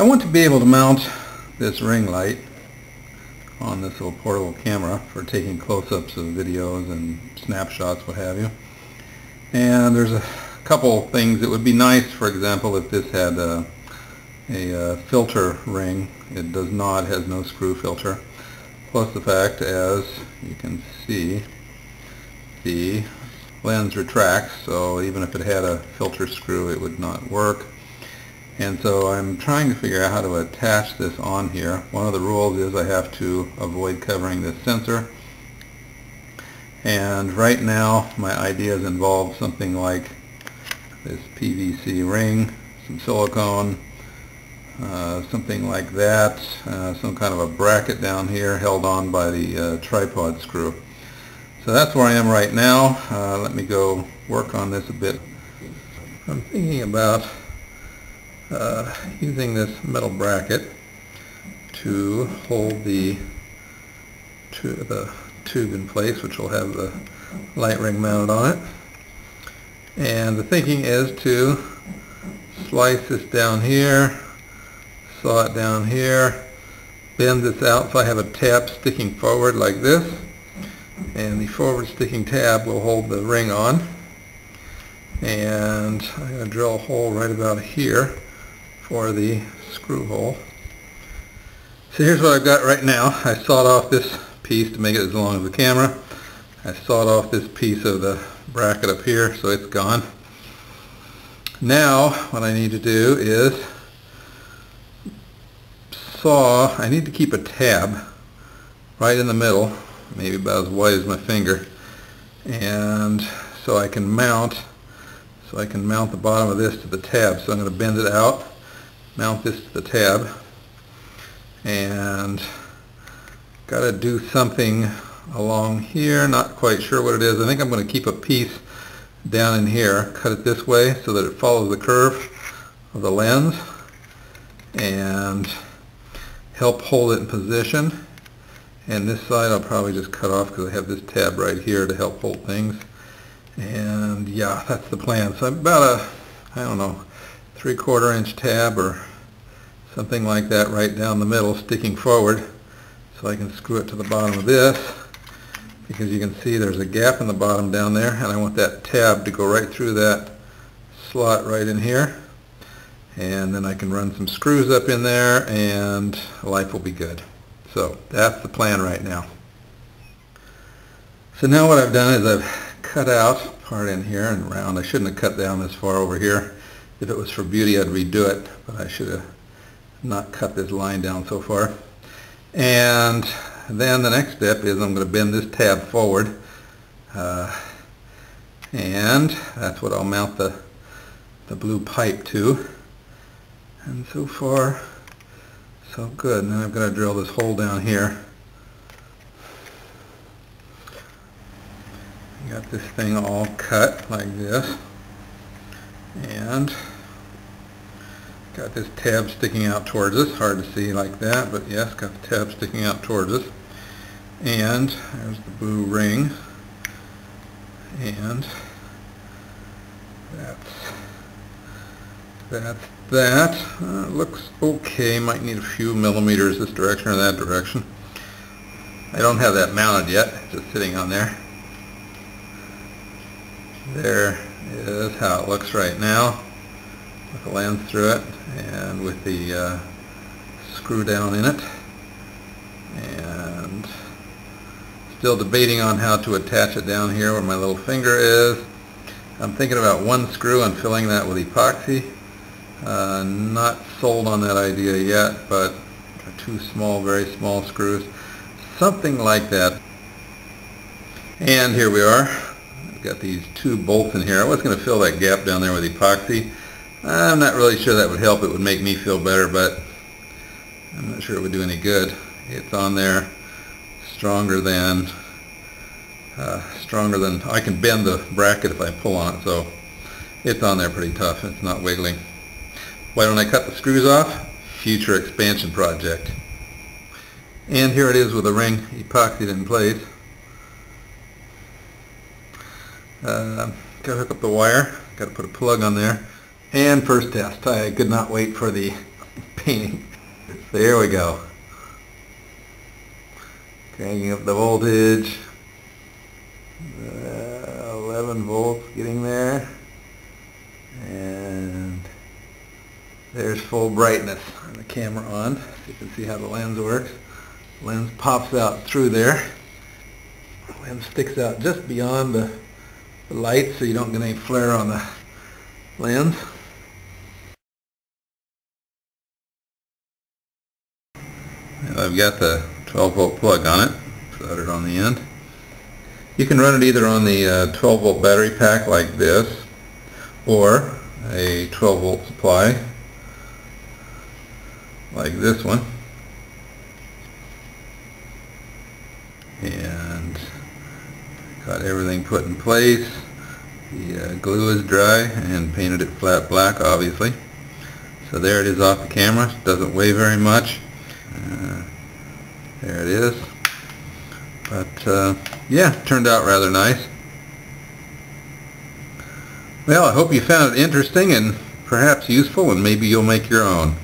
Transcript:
I want to be able to mount this ring light on this little portable camera for taking close-ups of videos and snapshots, what have you. And there's a couple things. It would be nice, for example, if this had a, a, a filter ring. It does not, has no screw filter. Plus the fact, as you can see, the lens retracts, so even if it had a filter screw, it would not work. And so I'm trying to figure out how to attach this on here. One of the rules is I have to avoid covering this sensor. And right now my ideas involve something like this PVC ring, some silicone, uh, something like that, uh, some kind of a bracket down here held on by the uh, tripod screw. So that's where I am right now. Uh, let me go work on this a bit. I'm thinking about uh, using this metal bracket to hold the, tu the tube in place, which will have the light ring mounted on it. And the thinking is to slice this down here, saw it down here, bend this out so I have a tab sticking forward like this, and the forward sticking tab will hold the ring on. And I'm going to drill a hole right about here for the screw hole. So here's what I've got right now. I sawed off this piece to make it as long as the camera. I sawed off this piece of the bracket up here so it's gone. Now what I need to do is saw, I need to keep a tab right in the middle, maybe about as wide as my finger, and so I can mount so I can mount the bottom of this to the tab. So I'm going to bend it out mount this to the tab and got to do something along here. Not quite sure what it is. I think I'm going to keep a piece down in here cut it this way so that it follows the curve of the lens and help hold it in position. And this side I'll probably just cut off because I have this tab right here to help hold things. And yeah that's the plan. So I'm about a I don't know three quarter inch tab or something like that right down the middle sticking forward so I can screw it to the bottom of this because you can see there's a gap in the bottom down there and I want that tab to go right through that slot right in here and then I can run some screws up in there and life will be good. So that's the plan right now. So now what I've done is I've cut out part in here and around. I shouldn't have cut down this far over here. If it was for beauty I'd redo it, but I should have not cut this line down so far. And then the next step is I'm going to bend this tab forward uh, and that's what I'll mount the, the blue pipe to. And so far so good. And then I've got to drill this hole down here. Got this thing all cut like this and Got this tab sticking out towards us, hard to see like that, but yes, got the tab sticking out towards us. And there's the blue ring. And that's that's that. Uh, looks okay, might need a few millimeters this direction or that direction. I don't have that mounted yet, just sitting on there. There is how it looks right now with the lens through it and with the uh, screw down in it and still debating on how to attach it down here where my little finger is. I'm thinking about one screw and filling that with epoxy. Uh, not sold on that idea yet, but two small, very small screws. Something like that. And here we are. I've got these two bolts in here. I was going to fill that gap down there with epoxy. I'm not really sure that would help. It would make me feel better, but I'm not sure it would do any good. It's on there stronger than uh, stronger than I can bend the bracket if I pull on it, so it's on there pretty tough. It's not wiggling. Why don't I cut the screws off? Future expansion project. And here it is with the ring epoxied in place. Uh, got to hook up the wire. Got to put a plug on there. And first test. I could not wait for the painting. There we go. Cranking up the voltage. Uh, 11 volts getting there. And there's full brightness. Turn the camera on you can see how the lens works. lens pops out through there. The lens sticks out just beyond the, the light so you don't get any flare on the lens. I've got the 12 volt plug on it, soldered on the end. You can run it either on the uh, 12 volt battery pack like this or a 12 volt supply like this one. And got everything put in place. The uh, glue is dry and painted it flat black obviously. So there it is off the camera. Doesn't weigh very much there it is. But uh, yeah turned out rather nice. Well I hope you found it interesting and perhaps useful and maybe you'll make your own